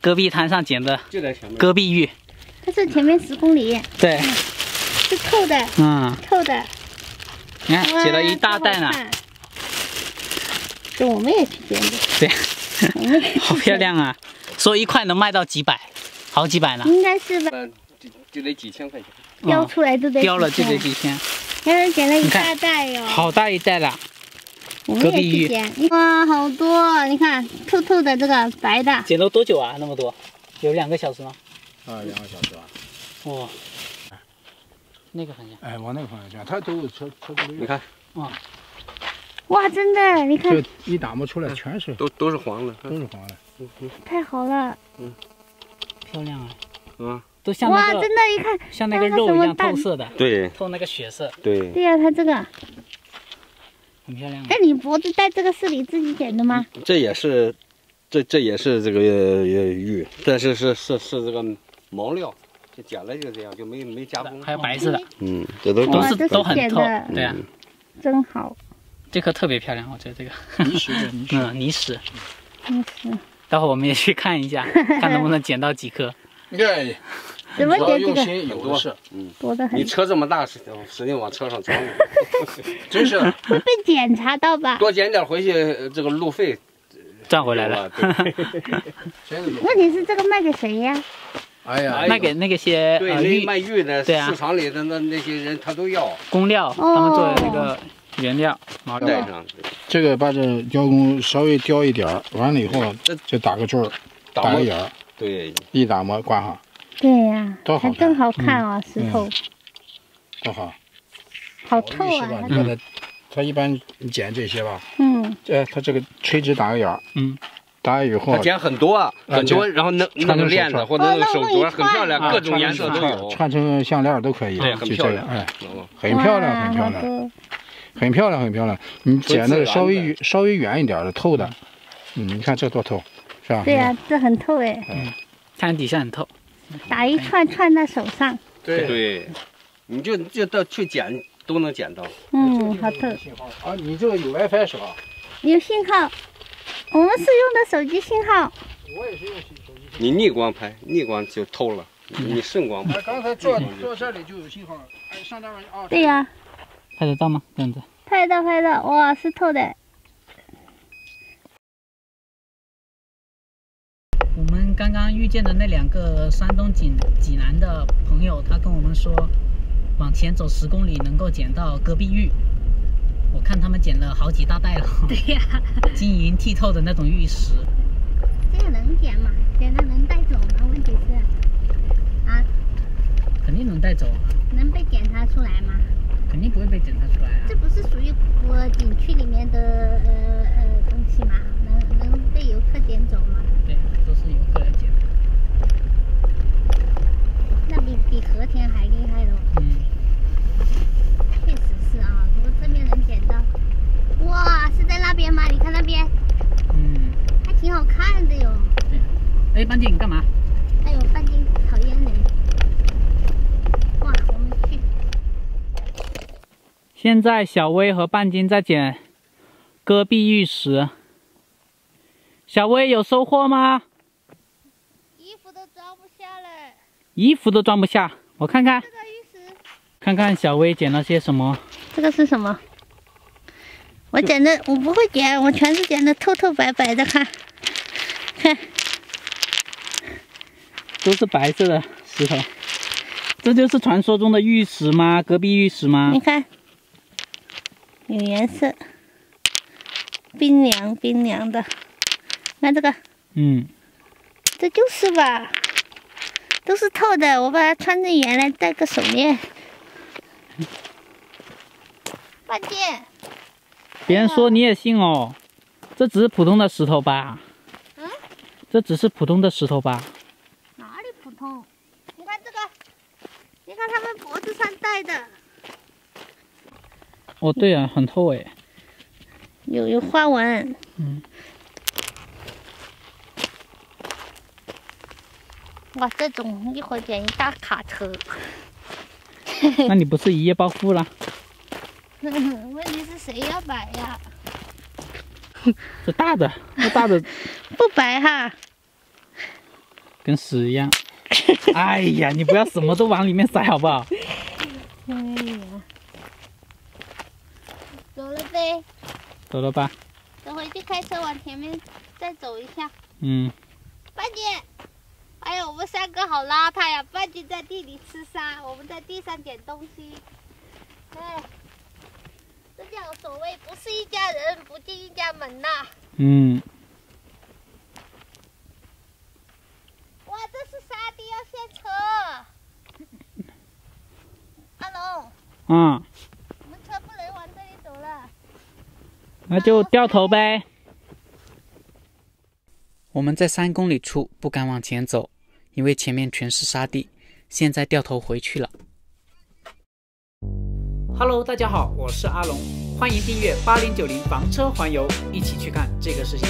戈壁滩上捡的就在前面。戈壁玉，它是前面十公里，对，是透的，嗯，透的，你看捡了一大袋呢。这我们也去捡的，对，好漂亮啊！说一块能卖到几百，好几百呢，应该是吧？嗯，就就得几千块钱。雕出来都得雕了就得几几千，千，然后捡了一大袋哟、好大一袋了。我们也去捡，哇，好多！你看透透的这个白的，捡了多久啊？那么多，有两个小时吗？啊，两个小时啊。哇，那个很像，哎，往那个方向去，它都有车车子你看，哇，哇真的，你看。这一打磨出来全是。都都是黄的。都是黄的。太好了，嗯。漂亮啊，嗯，都像哇，那个真的，一看，像那个肉一样透色的，对。透那个血色，对，对呀、它这个，很漂亮啊。哎，你脖子戴这个是你自己剪的吗？这也是，这这也是这个呃玉，但是是是是这个毛料，就剪了就这样，就没没加工。还有白色的，嗯，这都都是都很透对啊，真好，这颗特别漂亮，我觉得这个，泥石的 泥石。嗯，泥石。待会我们也去看一下，看能不能捡到几颗。对，怎么只要剪这个？用心，有的是，多的很。你，车这么大，使使劲往车上装，真是。会被检查到吧？多捡点回去，呃这个路费赚回来了。问题是这个卖给谁呀？哎呀，卖给那个些对，呃那卖玉的对啊。市场里的那那些人他都要。工料，他们做的那个原料毛料。带上，这个把这雕工稍微雕一点，完了以后这就打个坠儿，打个眼儿，对，一打磨挂上，对呀，多好看还真好看啊，石头，多好。好透啊你，看它，它一般你剪这些吧，嗯，呃，它这个垂直打个眼儿，嗯，打完以后它剪很多啊，啊很多，然后弄穿弄个成链子或者弄个手镯，很漂亮，啊各种颜色都有。串成项链都可以，对很就漂亮这样，哎，嗯。很漂亮，很漂亮，很漂亮，很漂亮。你剪自然的的稍微远稍微远一点的透的，嗯，你看这多透，是吧？对呀，这很透哎，嗯看底下很透，打一串串在手上，对对，你就就到去捡都能捡到。嗯，好透，信号啊，你这个有 WiFi 是吧？有信号，我们是用的手机信号，我也是用手机。你逆光拍，逆光就透了；你顺光拍哎，，刚才坐坐这里就有信号，哎，上这边啊。对呀，拍得到吗？这样子，拍到拍到，哇，是透的，我们遇见的那两个山东济济南的朋友，他跟我们说，往前走十公里能够捡到戈壁玉。我看他们捡了好几大袋了，对呀，晶莹剔透的那种玉石。这个能捡吗？捡了能带走吗？问题是，啊，肯定能带走啊，能被检查出来吗？肯定不会被检查出来啊这。不是属于我景区里面的呃呃东西吗？能能被游客捡走吗？对，都是游客来捡的。那比比和田还厉害喽！嗯，确实是啊，如果这边能捡到，哇，是在那边吗？你看那边嗯，还挺好看的哟。哎，半斤你干嘛？还有半斤讨厌人，哇，我们去。现在小薇和半斤在捡戈壁玉石。小薇有收获吗？衣服都装不下了，衣服都装不下，我看看，这个玉石。看看小薇捡了些什么。这个是什么？我捡的我不会捡，我全是捡的透透白白的，看，看，都是白色的石头，这就是传说中的玉石吗？隔壁玉石吗你？看，有颜色，冰凉冰凉的。看这个，嗯，这就是吧，都是透的。我把它穿着原来戴个手链。别人说你也信哦，这只是普通的石头吧？嗯，这只是普通的石头吧？哪里普通？你看这个，你看他们脖子上戴的，哦，对啊，很透哎。有有花纹。嗯。哇，这种一会儿捡一大卡车。那你不是一夜暴富了？问题是谁要买呀？这大的，这大的，不白哈，跟屎一样。哎呀，你不要什么都往里面塞好不好？哎呀，走了呗，走了吧。等回去开车往前面再走一下。嗯，半姐，哎呀，我们三个好邋遢呀！半斤在地里吃沙，我们在地上捡东西。哎，这叫所谓不是一家人不进一家门呐、嗯，哇，这是沙地要下车。阿龙，啊，我们车不能往这里走了。那就掉头呗。我们在三公里处不敢往前走，因为前面全是沙地。现在掉头回去了。Hello，大家好，我是阿龙，欢迎订阅八零九零房车环游，一起去看这个世界。